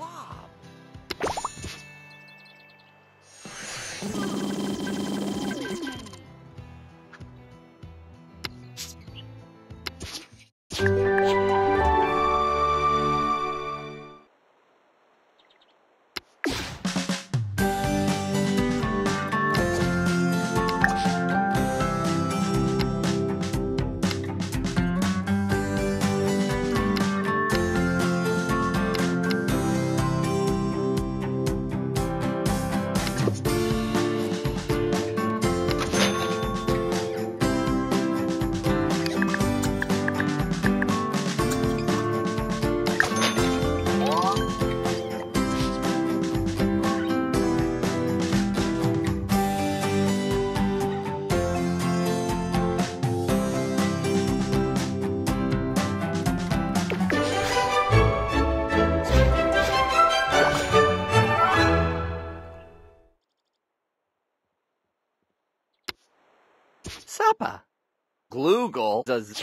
Why? Sapa. Gloogle does.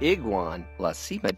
Iguan la Sima.